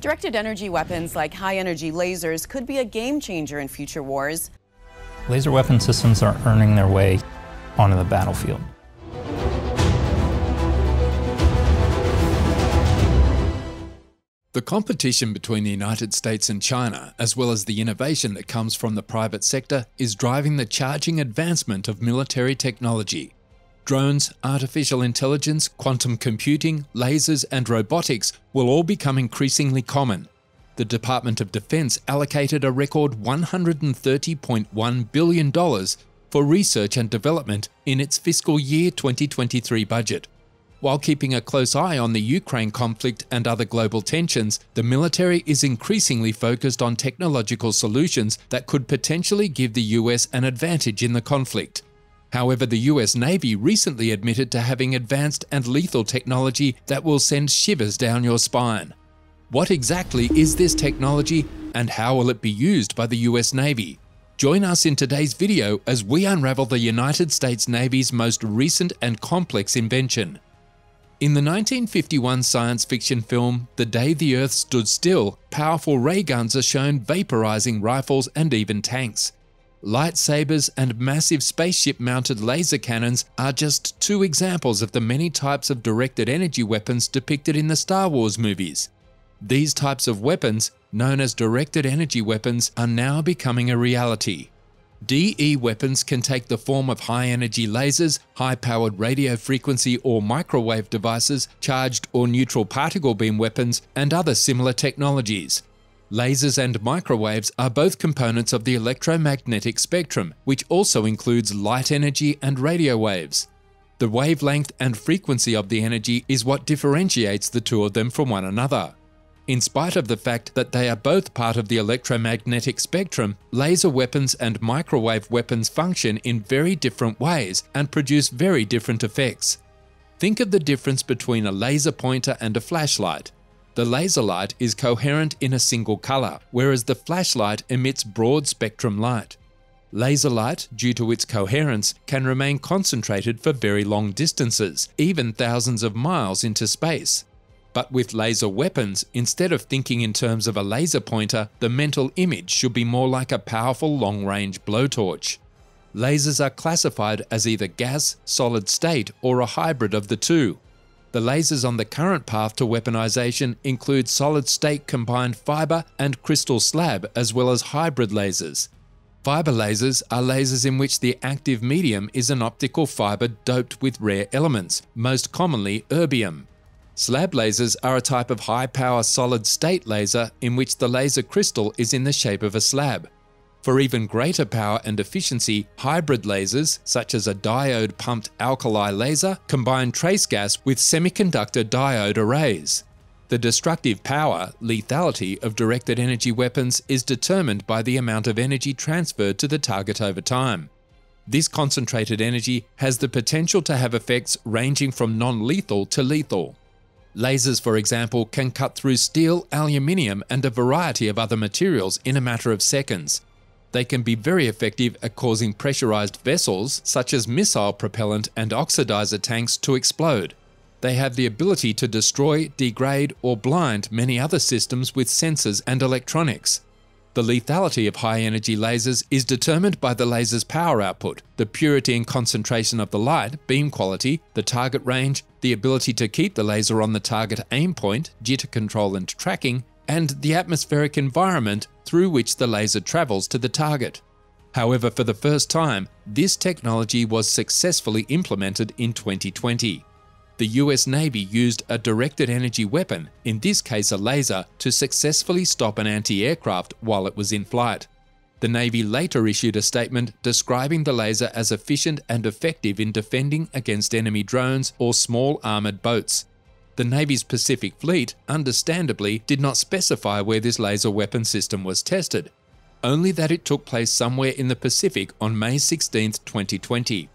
Directed energy weapons like high energy lasers could be a game changer in future wars. Laser weapon systems are earning their way onto the battlefield. The competition between the United States and China, as well as the innovation that comes from the private sector, is driving the charging advancement of military technology. Drones, artificial intelligence, quantum computing, lasers, and robotics will all become increasingly common. The Department of Defense allocated a record $130.1 billion for research and development in its fiscal year 2023 budget. While keeping a close eye on the Ukraine conflict and other global tensions, the military is increasingly focused on technological solutions that could potentially give the US an advantage in the conflict. However, the US Navy recently admitted to having advanced and lethal technology that will send shivers down your spine. What exactly is this technology and how will it be used by the US Navy? Join us in today's video as we unravel the United States Navy's most recent and complex invention. In the 1951 science fiction film The Day the Earth Stood Still, powerful ray guns are shown vaporizing rifles and even tanks. Lightsabers and massive spaceship mounted laser cannons are just two examples of the many types of directed energy weapons depicted in the Star Wars movies. These types of weapons, known as directed energy weapons, are now becoming a reality. DE weapons can take the form of high energy lasers, high powered radio frequency or microwave devices, charged or neutral particle beam weapons, and other similar technologies. Lasers and microwaves are both components of the electromagnetic spectrum, which also includes light energy and radio waves. The wavelength and frequency of the energy is what differentiates the two of them from one another. In spite of the fact that they are both part of the electromagnetic spectrum, laser weapons and microwave weapons function in very different ways and produce very different effects. Think of the difference between a laser pointer and a flashlight. The laser light is coherent in a single color, whereas the flashlight emits broad spectrum light. Laser light, due to its coherence, can remain concentrated for very long distances, even thousands of miles into space. But with laser weapons, instead of thinking in terms of a laser pointer, the mental image should be more like a powerful long range blowtorch. Lasers are classified as either gas, solid state, or a hybrid of the two, the lasers on the current path to weaponization include solid state combined fiber and crystal slab, as well as hybrid lasers. Fiber lasers are lasers in which the active medium is an optical fiber doped with rare elements, most commonly erbium. Slab lasers are a type of high power solid state laser in which the laser crystal is in the shape of a slab. For even greater power and efficiency, hybrid lasers, such as a diode pumped alkali laser, combine trace gas with semiconductor diode arrays. The destructive power, lethality of directed energy weapons is determined by the amount of energy transferred to the target over time. This concentrated energy has the potential to have effects ranging from non lethal to lethal. Lasers, for example, can cut through steel, aluminium, and a variety of other materials in a matter of seconds, they can be very effective at causing pressurized vessels, such as missile propellant and oxidizer tanks, to explode. They have the ability to destroy, degrade, or blind many other systems with sensors and electronics. The lethality of high energy lasers is determined by the laser's power output, the purity and concentration of the light, beam quality, the target range, the ability to keep the laser on the target aim point, jitter control and tracking, and the atmospheric environment through which the laser travels to the target. However, for the first time, this technology was successfully implemented in 2020. The US Navy used a directed energy weapon, in this case a laser, to successfully stop an anti aircraft while it was in flight. The Navy later issued a statement describing the laser as efficient and effective in defending against enemy drones or small armoured boats, the Navy's Pacific Fleet, understandably, did not specify where this laser weapon system was tested, only that it took place somewhere in the Pacific on May 16, 2020.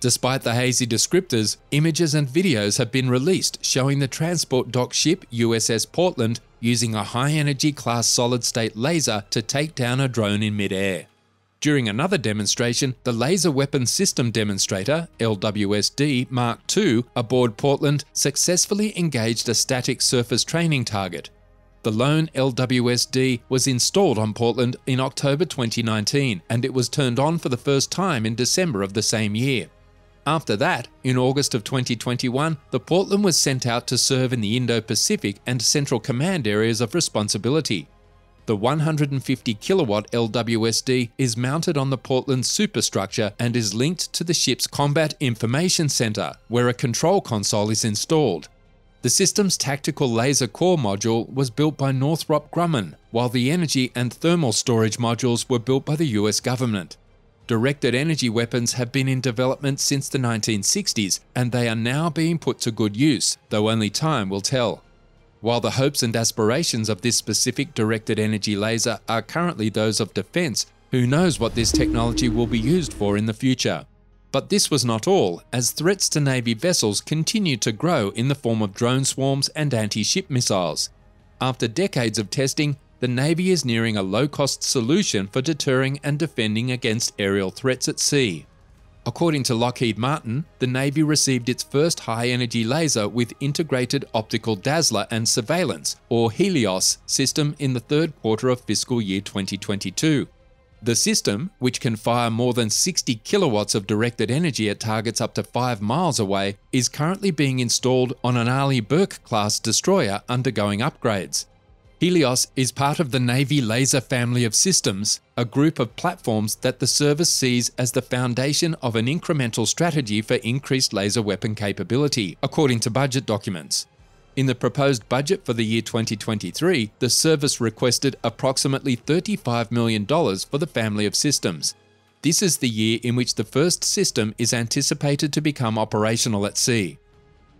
Despite the hazy descriptors, images and videos have been released showing the transport dock ship USS Portland using a high energy class solid state laser to take down a drone in midair. During another demonstration, the Laser Weapon System Demonstrator, LWSD Mark II, aboard Portland successfully engaged a static surface training target. The lone LWSD was installed on Portland in October 2019 and it was turned on for the first time in December of the same year. After that, in August of 2021, the Portland was sent out to serve in the Indo Pacific and Central Command areas of responsibility. The 150 kilowatt LWSD is mounted on the Portland superstructure and is linked to the ship's Combat Information Center, where a control console is installed. The system's tactical laser core module was built by Northrop Grumman, while the energy and thermal storage modules were built by the US government. Directed energy weapons have been in development since the 1960s, and they are now being put to good use, though only time will tell. While the hopes and aspirations of this specific directed energy laser are currently those of defense, who knows what this technology will be used for in the future. But this was not all, as threats to Navy vessels continue to grow in the form of drone swarms and anti ship missiles. After decades of testing, the Navy is nearing a low cost solution for deterring and defending against aerial threats at sea. According to Lockheed Martin, the Navy received its first high energy laser with integrated optical dazzler and surveillance, or HELIOS, system in the third quarter of fiscal year 2022. The system, which can fire more than 60 kilowatts of directed energy at targets up to 5 miles away, is currently being installed on an Arleigh Burke class destroyer undergoing upgrades. Helios is part of the Navy Laser family of systems, a group of platforms that the service sees as the foundation of an incremental strategy for increased laser weapon capability, according to budget documents. In the proposed budget for the year 2023, the service requested approximately $35 million for the family of systems. This is the year in which the first system is anticipated to become operational at sea.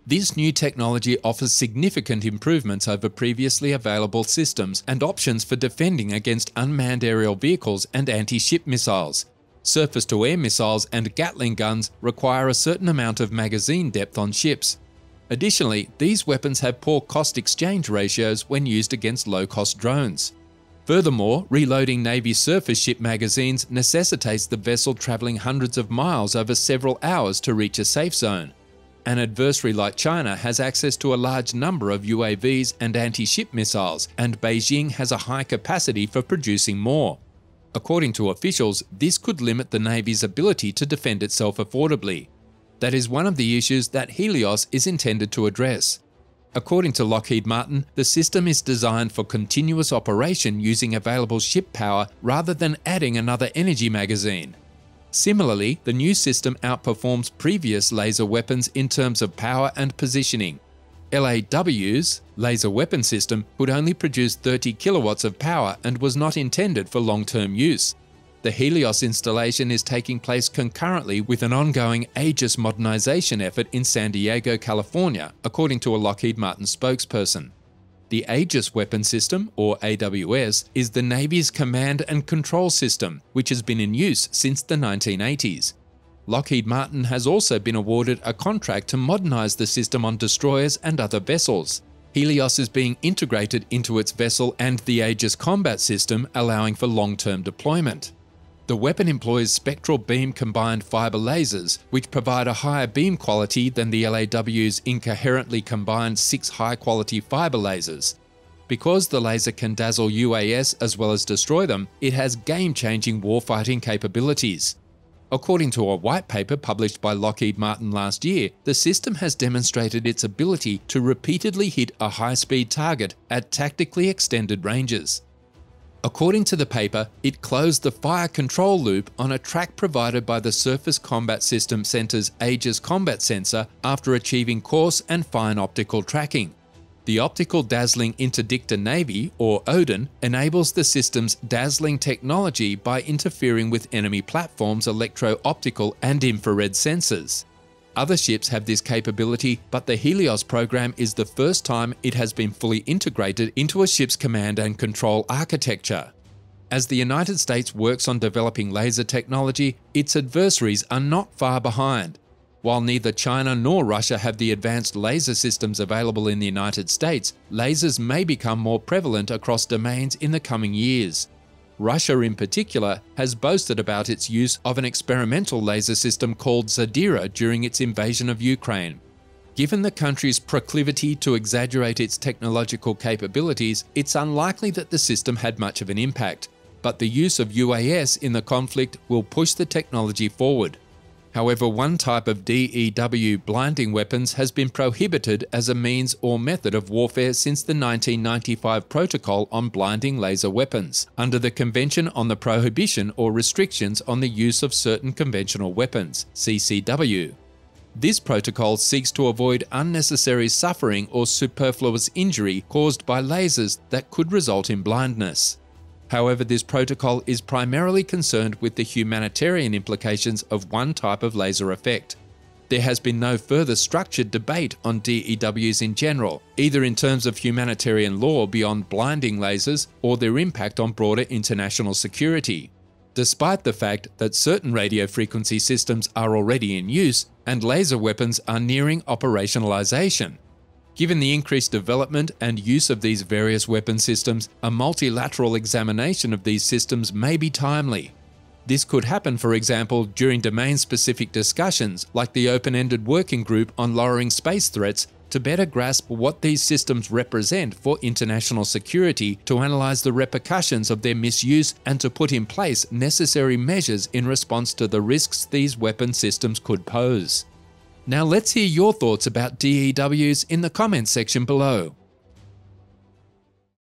This new technology offers significant improvements over previously available systems and options for defending against unmanned aerial vehicles and anti ship missiles. Surface to air missiles and Gatling guns require a certain amount of magazine depth on ships. Additionally, these weapons have poor cost exchange ratios when used against low cost drones. Furthermore, reloading Navy surface ship magazines necessitates the vessel travelling hundreds of miles over several hours to reach a safe zone. An adversary like China has access to a large number of UAVs and anti ship missiles, and Beijing has a high capacity for producing more. According to officials, this could limit the Navy's ability to defend itself affordably. That is one of the issues that Helios is intended to address. According to Lockheed Martin, the system is designed for continuous operation using available ship power rather than adding another energy magazine. Similarly, the new system outperforms previous laser weapons in terms of power and positioning. LaWS laser weapon system could only produce 30 kilowatts of power and was not intended for long term use. The Helios installation is taking place concurrently with an ongoing Aegis modernization effort in San Diego, California, according to a Lockheed Martin spokesperson. The Aegis Weapon System, or AWS, is the Navy's command and control system, which has been in use since the 1980s. Lockheed Martin has also been awarded a contract to modernize the system on destroyers and other vessels. Helios is being integrated into its vessel and the Aegis combat system, allowing for long term deployment. The weapon employs spectral beam combined fiber lasers, which provide a higher beam quality than the LaWS incoherently combined six high quality fiber lasers. Because the laser can dazzle UAS as well as destroy them, it has game changing warfighting capabilities. According to a white paper published by Lockheed Martin last year, the system has demonstrated its ability to repeatedly hit a high speed target at tactically extended ranges. According to the paper, it closed the fire control loop on a track provided by the Surface Combat System Center's Aegis Combat Sensor after achieving coarse and fine optical tracking. The Optical Dazzling Interdictor Navy, or ODIN, enables the system's dazzling technology by interfering with enemy platforms' electro optical and infrared sensors. Other ships have this capability, but the Helios program is the first time it has been fully integrated into a ship's command and control architecture. As the United States works on developing laser technology, its adversaries are not far behind. While neither China nor Russia have the advanced laser systems available in the United States, lasers may become more prevalent across domains in the coming years. Russia, in particular, has boasted about its use of an experimental laser system called Zadira during its invasion of Ukraine. Given the country's proclivity to exaggerate its technological capabilities, it's unlikely that the system had much of an impact, but the use of UAS in the conflict will push the technology forward. However, one type of DEW blinding weapons has been prohibited as a means or method of warfare since the 1995 Protocol on Blinding Laser Weapons, under the Convention on the Prohibition or Restrictions on the Use of Certain Conventional Weapons, CCW. This protocol seeks to avoid unnecessary suffering or superfluous injury caused by lasers that could result in blindness. However, this protocol is primarily concerned with the humanitarian implications of one type of laser effect. There has been no further structured debate on DEWs in general, either in terms of humanitarian law beyond blinding lasers or their impact on broader international security. Despite the fact that certain radio frequency systems are already in use and laser weapons are nearing operationalization, Given the increased development and use of these various weapon systems, a multilateral examination of these systems may be timely. This could happen, for example, during domain specific discussions like the open ended working group on lowering space threats to better grasp what these systems represent for international security, to analyse the repercussions of their misuse, and to put in place necessary measures in response to the risks these weapon systems could pose. Now let's hear your thoughts about DEWs in the comments section below.